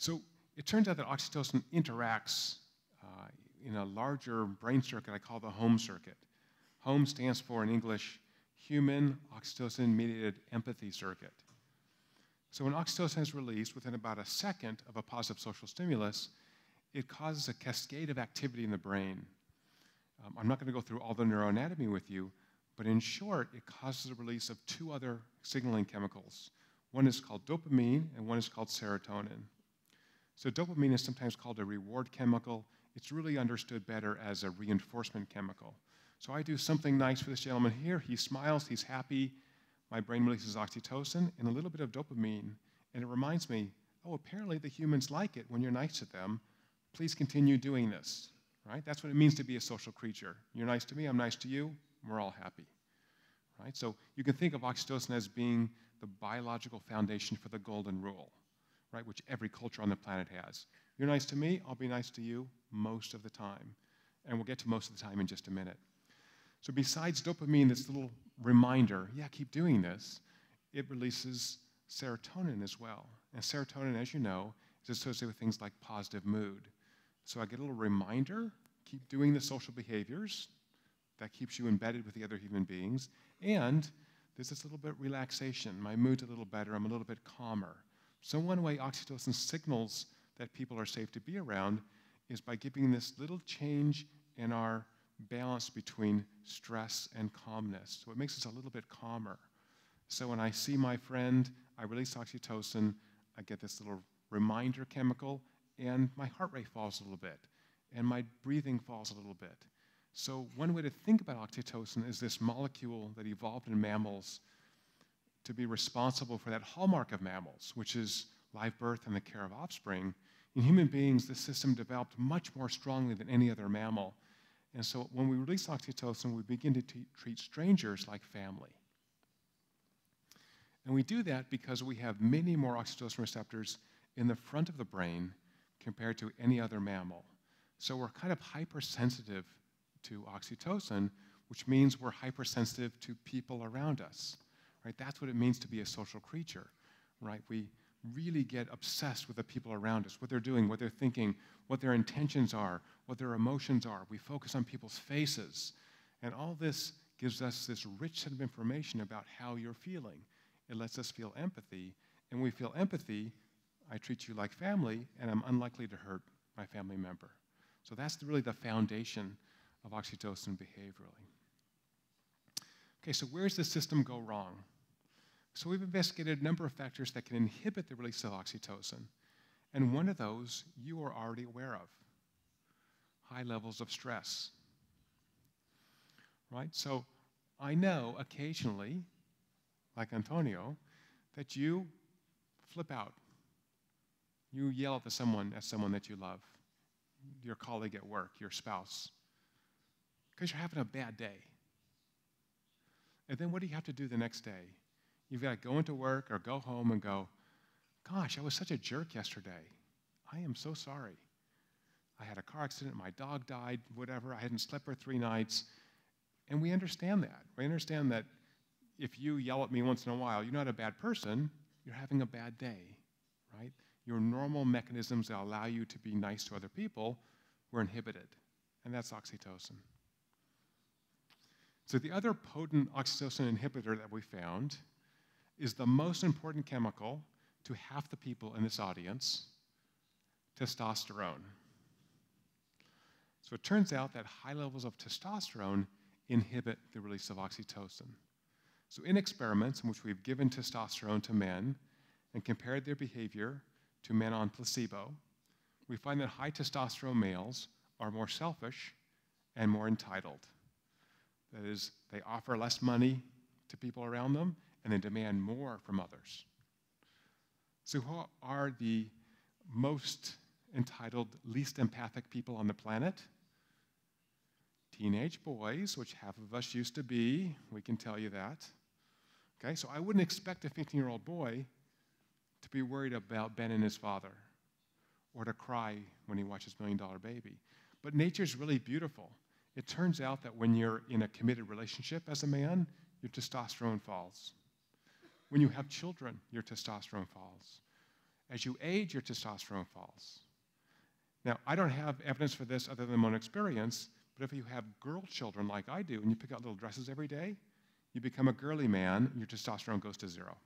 So it turns out that oxytocin interacts uh, in a larger brain circuit I call the home circuit. HOME stands for, in English, Human Oxytocin Mediated Empathy Circuit. So when oxytocin is released within about a second of a positive social stimulus, it causes a cascade of activity in the brain. Um, I'm not going to go through all the neuroanatomy with you, but in short, it causes the release of two other signaling chemicals. One is called dopamine, and one is called serotonin. So, dopamine is sometimes called a reward chemical. It's really understood better as a reinforcement chemical. So, I do something nice for this gentleman here. He smiles, he's happy. My brain releases oxytocin and a little bit of dopamine, and it reminds me oh, apparently the humans like it when you're nice to them. Please continue doing this right? That's what it means to be a social creature. You're nice to me, I'm nice to you, we're all happy, right? So you can think of oxytocin as being the biological foundation for the golden rule, right? Which every culture on the planet has. You're nice to me, I'll be nice to you most of the time. And we'll get to most of the time in just a minute. So besides dopamine, this little reminder, yeah, keep doing this, it releases serotonin as well. And serotonin, as you know, is associated with things like positive mood. So I get a little reminder keep doing the social behaviors. That keeps you embedded with the other human beings. And there's this little bit relaxation. My mood's a little better. I'm a little bit calmer. So, one way oxytocin signals that people are safe to be around is by giving this little change in our balance between stress and calmness. So, it makes us a little bit calmer. So, when I see my friend, I release oxytocin, I get this little reminder chemical, and my heart rate falls a little bit, and my breathing falls a little bit. So, one way to think about oxytocin is this molecule that evolved in mammals to be responsible for that hallmark of mammals, which is live birth and the care of offspring. In human beings, this system developed much more strongly than any other mammal. And so, when we release oxytocin, we begin to treat strangers like family. And we do that because we have many more oxytocin receptors in the front of the brain compared to any other mammal. So we're kind of hypersensitive to oxytocin, which means we're hypersensitive to people around us. Right? That's what it means to be a social creature. Right? We really get obsessed with the people around us, what they're doing, what they're thinking, what their intentions are, what their emotions are. We focus on people's faces. And all this gives us this rich set of information about how you're feeling. It lets us feel empathy. And when we feel empathy, I treat you like family, and I'm unlikely to hurt my family member. So that's really the foundation of oxytocin behaviorally. Okay, so where does the system go wrong? So we've investigated a number of factors that can inhibit the release of oxytocin, and one of those you are already aware of high levels of stress. Right? So I know occasionally, like Antonio, that you flip out you yell at someone at someone that you love, your colleague at work, your spouse, because you're having a bad day. And then what do you have to do the next day? You've got to go into work or go home and go, Gosh, I was such a jerk yesterday. I am so sorry. I had a car accident, my dog died, whatever. I hadn't slept for three nights. And we understand that. We understand that if you yell at me once in a while, you're not a bad person, you're having a bad day, right? your normal mechanisms that allow you to be nice to other people were inhibited, and that's oxytocin. So, the other potent oxytocin inhibitor that we found is the most important chemical to half the people in this audience testosterone. So, it turns out that high levels of testosterone inhibit the release of oxytocin. So, in experiments in which we've given testosterone to men and compared their behavior to men on placebo, we find that high testosterone males are more selfish and more entitled. That is, they offer less money to people around them and then demand more from others. So, who are the most entitled, least empathic people on the planet? Teenage boys, which half of us used to be, we can tell you that. Okay, so I wouldn't expect a 15 year old boy to be worried about Ben and his father or to cry when he watches Million Dollar Baby. But nature's really beautiful. It turns out that when you're in a committed relationship as a man, your testosterone falls. When you have children, your testosterone falls. As you age, your testosterone falls. Now, I don't have evidence for this other than my own experience, but if you have girl children like I do, and you pick out little dresses every day, you become a girly man, and your testosterone goes to zero.